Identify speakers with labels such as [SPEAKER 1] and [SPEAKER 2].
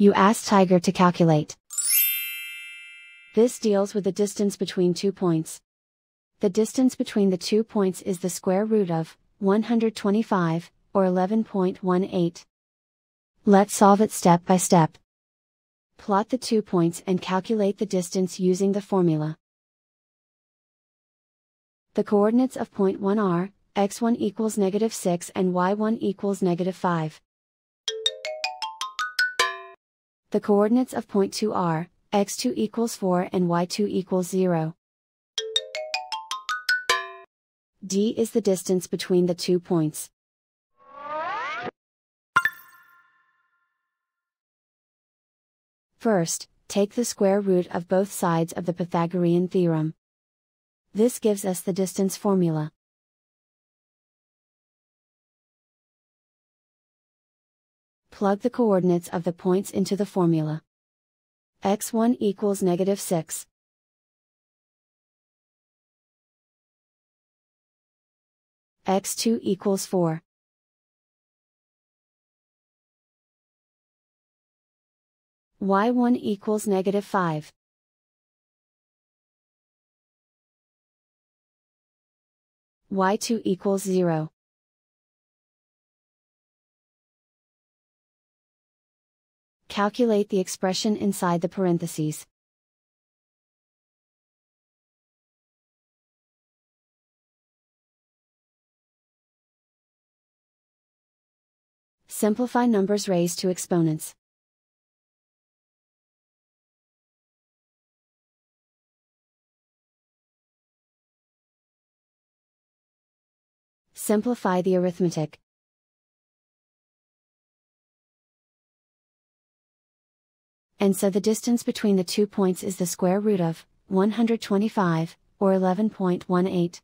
[SPEAKER 1] You ask Tiger to calculate. This deals with the distance between two points. The distance between the two points is the square root of 125, or 11.18. Let's solve it step by step. Plot the two points and calculate the distance using the formula. The coordinates of point 1 are, x1 equals negative 6 and y1 equals negative 5. The coordinates of point 2 are, x2 equals 4 and y2 equals 0. d is the distance between the two points. First, take the square root of both sides of the Pythagorean theorem. This gives us the distance formula. Plug the coordinates of the points into the formula. x1 equals negative 6. x2 equals 4. y1 equals negative 5. y2 equals 0. Calculate the expression inside the parentheses. Simplify numbers raised to exponents. Simplify the arithmetic. And so the distance between the two points is the square root of 125, or 11.18.